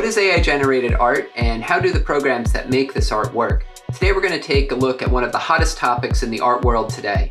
What is AI generated art and how do the programs that make this art work? Today we're going to take a look at one of the hottest topics in the art world today.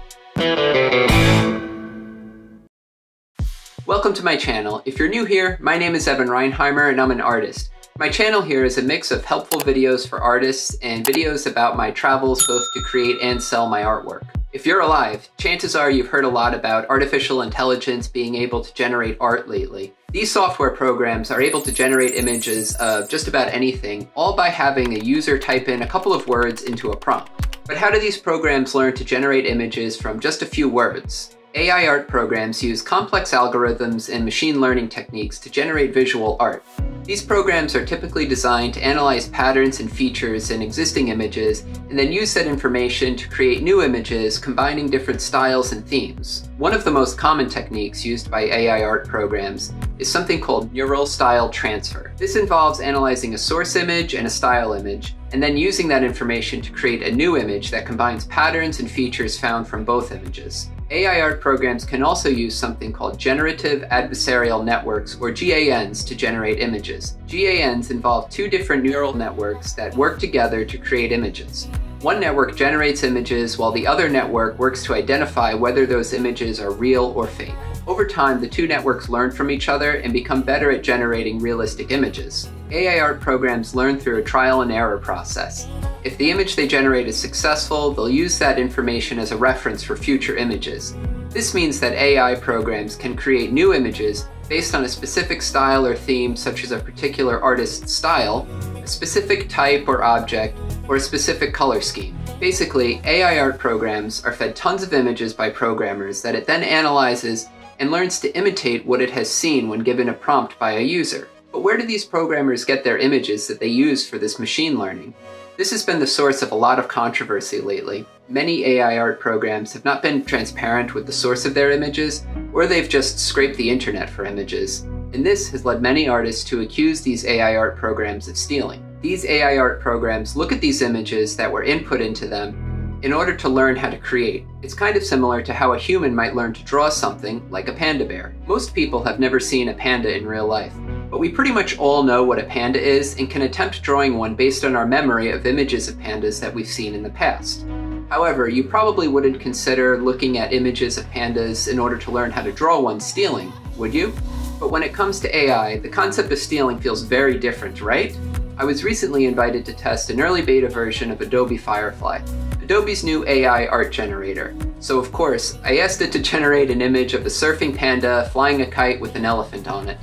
Welcome to my channel. If you're new here, my name is Evan Reinheimer and I'm an artist. My channel here is a mix of helpful videos for artists and videos about my travels both to create and sell my artwork. If you're alive, chances are you've heard a lot about artificial intelligence being able to generate art lately. These software programs are able to generate images of just about anything, all by having a user type in a couple of words into a prompt. But how do these programs learn to generate images from just a few words? AI art programs use complex algorithms and machine learning techniques to generate visual art. These programs are typically designed to analyze patterns and features in existing images, and then use that information to create new images combining different styles and themes. One of the most common techniques used by AI art programs is something called neural style transfer. This involves analyzing a source image and a style image, and then using that information to create a new image that combines patterns and features found from both images. AI art programs can also use something called Generative Adversarial Networks, or GANs, to generate images. GANs involve two different neural networks that work together to create images. One network generates images while the other network works to identify whether those images are real or fake. Over time, the two networks learn from each other and become better at generating realistic images. AI art programs learn through a trial and error process. If the image they generate is successful, they'll use that information as a reference for future images. This means that AI programs can create new images based on a specific style or theme such as a particular artist's style, a specific type or object, or a specific color scheme. Basically, AI art programs are fed tons of images by programmers that it then analyzes and learns to imitate what it has seen when given a prompt by a user. But where do these programmers get their images that they use for this machine learning? This has been the source of a lot of controversy lately. Many AI art programs have not been transparent with the source of their images, or they've just scraped the internet for images. And this has led many artists to accuse these AI art programs of stealing. These AI art programs look at these images that were input into them in order to learn how to create. It's kind of similar to how a human might learn to draw something, like a panda bear. Most people have never seen a panda in real life, but we pretty much all know what a panda is and can attempt drawing one based on our memory of images of pandas that we've seen in the past. However, you probably wouldn't consider looking at images of pandas in order to learn how to draw one stealing, would you? But when it comes to AI, the concept of stealing feels very different, right? I was recently invited to test an early beta version of Adobe Firefly, Adobe's new AI art generator. So of course, I asked it to generate an image of a surfing panda flying a kite with an elephant on it.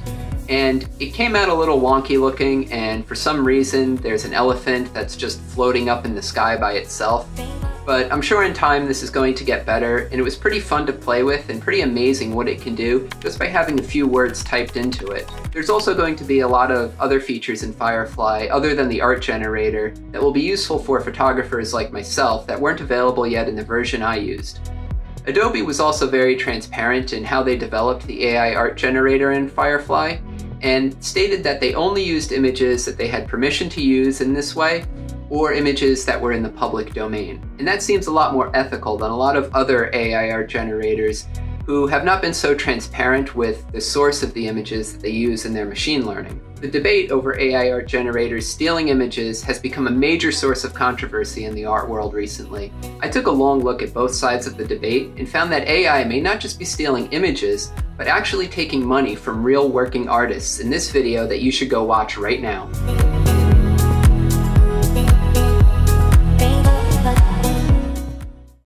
And it came out a little wonky looking, and for some reason, there's an elephant that's just floating up in the sky by itself. But I'm sure in time this is going to get better, and it was pretty fun to play with and pretty amazing what it can do just by having a few words typed into it. There's also going to be a lot of other features in Firefly other than the art generator that will be useful for photographers like myself that weren't available yet in the version I used. Adobe was also very transparent in how they developed the AI art generator in Firefly, and stated that they only used images that they had permission to use in this way, or images that were in the public domain. And that seems a lot more ethical than a lot of other AI art generators who have not been so transparent with the source of the images that they use in their machine learning. The debate over AI art generators stealing images has become a major source of controversy in the art world recently. I took a long look at both sides of the debate and found that AI may not just be stealing images, but actually taking money from real working artists in this video that you should go watch right now.